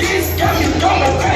These guys don't